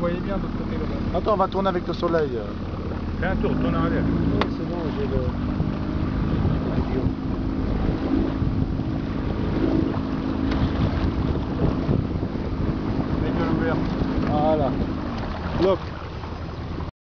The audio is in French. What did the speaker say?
Vous voyez bien de l'autre côté là-bas. Attends, on va tourner avec le soleil. Fais un tour, tourne en arrière. Oui, c'est bon, j'ai le... Voilà. Look.